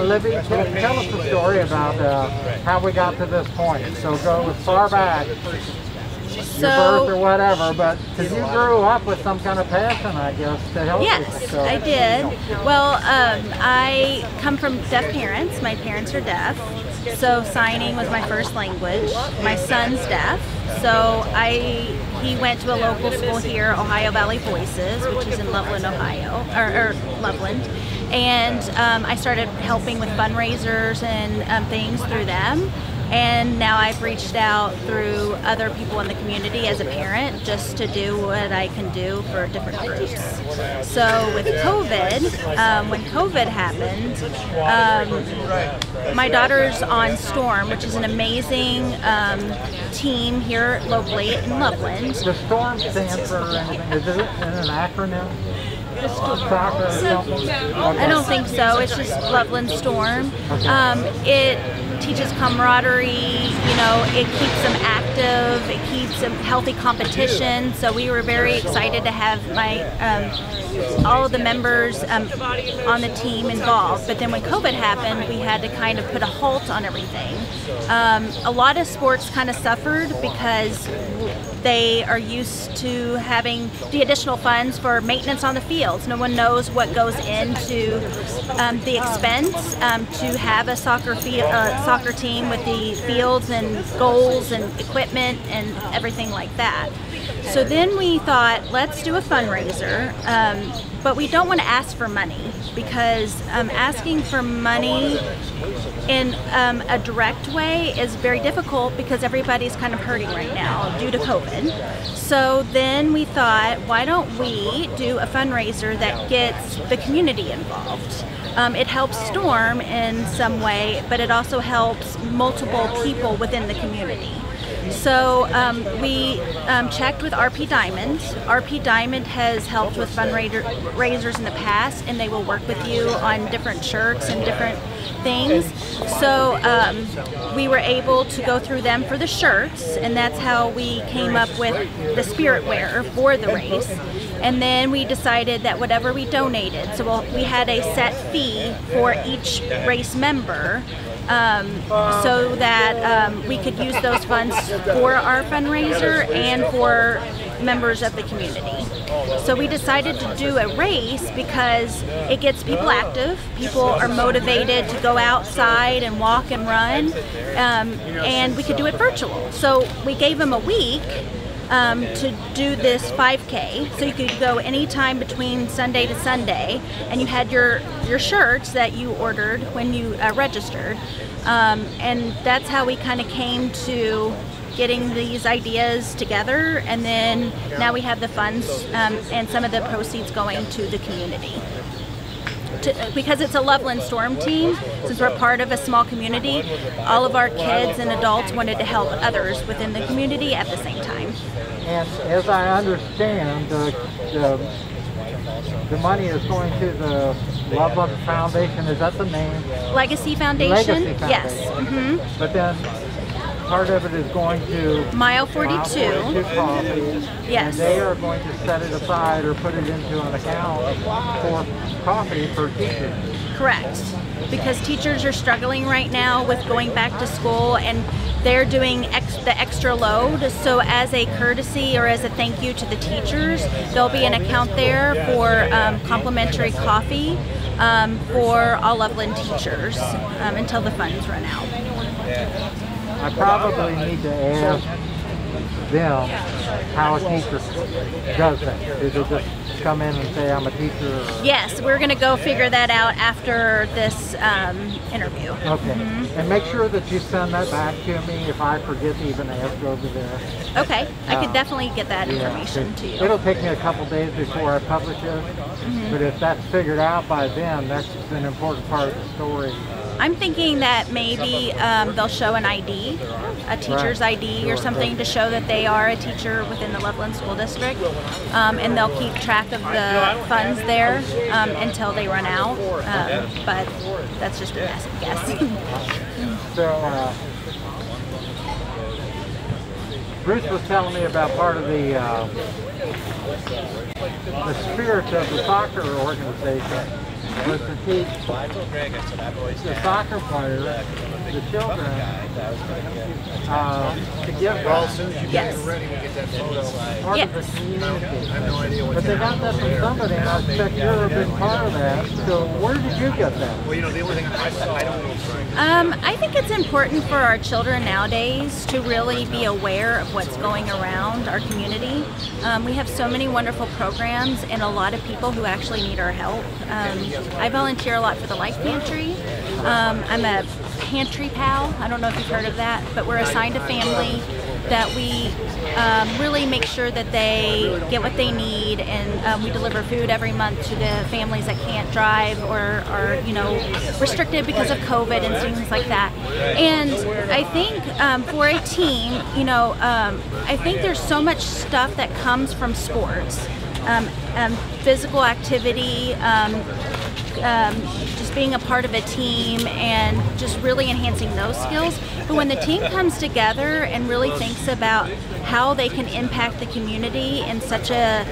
Uh, Libby, tell, tell us the story about uh, how we got to this point. So go as far back, your birth or whatever, but because you grew up with some kind of passion, I guess, to help yes. So, I did. Well, um, I come from deaf parents. My parents are deaf. So signing was my first language. My son's deaf. So I he went to a local school here, Ohio Valley Voices, which is in Loveland, Ohio, or, or Loveland. And um, I started helping with fundraisers and um, things through them. And now I've reached out through other people in the community as a parent just to do what I can do for different groups. So with COVID, um, when COVID happened, um, my daughter's on Storm, which is an amazing um, team here locally in Loveland. The STORM stands for anything? Is it an acronym? Just soccer or? I don't think so. It's just Loveland Storm. Um, it teaches camaraderie. You know, it keeps them active. It keeps them healthy competition. So we were very excited to have my um, all of the members um, on the team involved. But then when COVID happened, we had to kind of put a halt on everything. Um, a lot of sports kind of suffered because they are used to having the additional funds for maintenance on the fields. No one knows what goes into um, the expense um, to have a soccer field, uh, soccer team with the fields and goals and equipment and everything like that. So then we thought, let's do a fundraiser, um, but we don't want to ask for money because um, asking for money in um, a direct way is very difficult because everybody's kind of hurting right now due to COVID. So then we thought, why don't we do a fundraiser that gets the community involved? Um, it helps Storm in some way, but it also helps multiple people within the community. So um, we um, checked with RP Diamond. RP Diamond has helped with fundraisers in the past, and they will work with you on different shirts and different things. So um, we were able to go through them for the shirts, and that's how we came up with the spirit wear for the race. And then we decided that whatever we donated, so we'll, we had a set fee for each race member um, so that um, we could use those funds for our fundraiser and for members of the community. So we decided to do a race because it gets people active. People are motivated to go outside and walk and run, um, and we could do it virtual. So we gave them a week um, to do this 5K. So you could go anytime between Sunday to Sunday, and you had your your shirts that you ordered when you uh, registered, um, and that's how we kind of came to getting these ideas together. And then now we have the funds um, and some of the proceeds going to the community. To, because it's a Loveland Storm team, since we're part of a small community, all of our kids and adults wanted to help others within the community at the same time. And as I understand, the, the, the money is going to the Loveland Foundation. Is that the name? Legacy Foundation? Legacy Yes. Foundation. hmm But then part of it is going to Mile Mile 42. 42 Coffee. Yes. And they are going to set it aside or put it into an account for coffee for teachers. Correct. Because teachers are struggling right now with going back to school and they're doing ex- the extra load. So, as a courtesy or as a thank you to the teachers, there'll be an account there for um, complimentary coffee um, for all Loveland teachers um, until the funds run out. I probably need to ask them how a teacher does that. Do they just come in and say, I'm a teacher? Or... Yes, we're going to go figure that out after this um, interview. Okay. And make sure that you send that back to me if I forget to even ask over there. Okay, I could Uh, definitely get that Yeah, information to you. It'll take me a couple days before I publish it, Mm-hmm. but if that's figured out by then, that's an important part of the story. I'm thinking that maybe um, they'll show an ID, a teacher's ID or something to show that they are a teacher within the Loveland School District, um, and they'll keep track of the funds there um, until they run out. Um, but that's just a massive guess. So, uh, Bruce was telling me about part of the uh, the spirit of the soccer organization was to teach the soccer players, the children, uh, to give back. Yes. part Yes. of the community. But they got that from somebody, and I expect you're a big part of that. So where did you get that? Well, you know, the only thing I, I don't. Um, I think it's important for our children nowadays to really be aware of what's going around our community. Um, we have so many wonderful programs and a lot of people who actually need our help. Um, I volunteer a lot for the Life Pantry. Um, I'm a pantry pal. I don't know if you've heard of that, but we're assigned a family that we um, really make sure that they get what they need, and um, we deliver food every month to the families that can't drive or are, you know, restricted because of COVID and things like that. And I think um, for a team, you know, um, I think there's so much stuff that comes from sports, um, um, physical activity. Um, um, just being a part of a team and just really enhancing those skills. But when the team comes together and really thinks about how they can impact the community in such a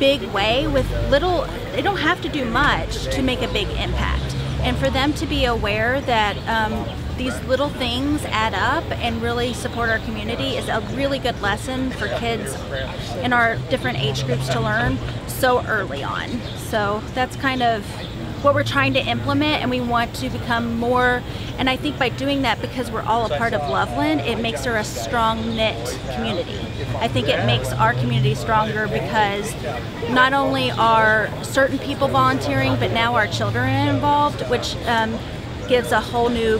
big way with little, they don't have to do much to make a big impact. And for them to be aware that um, these little things add up and really support our community is a really good lesson for kids in our different age groups to learn so early on. So that's kind of what we're trying to implement and we want to become more and I think by doing that because we're all a part of Loveland it makes her a strong knit community. I think it makes our community stronger because not only are certain people volunteering but now our children are involved which um, gives a whole new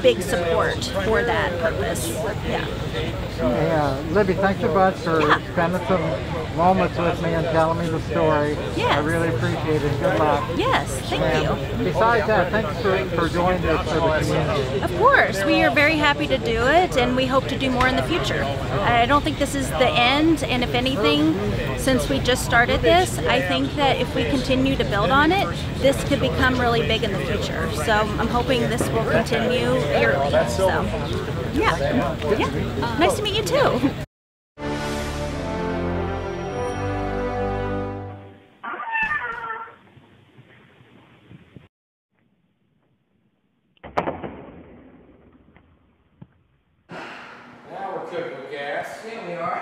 big support for that purpose. Yeah. Yeah, Libby, thanks a bunch for Yeah. spending some moments with me and telling me the story. Yes. I really appreciate it. Good luck. Yes, thank you. Besides that, thanks for, for doing this for the community. Of course, we are very happy to do it, and we hope to do more in the future. I don't think this is the end, and if anything, since we just started this, I think that if we continue to build on it, this could become really big in the future. So I'm hoping this will continue yearly. So, yeah, yeah. Nice to meet you too. Now we're cooking with gas. Yeah, we are.